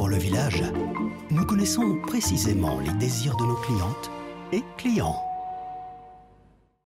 Pour le village, Nous connaissons précisément les désirs de nos clientes et clients.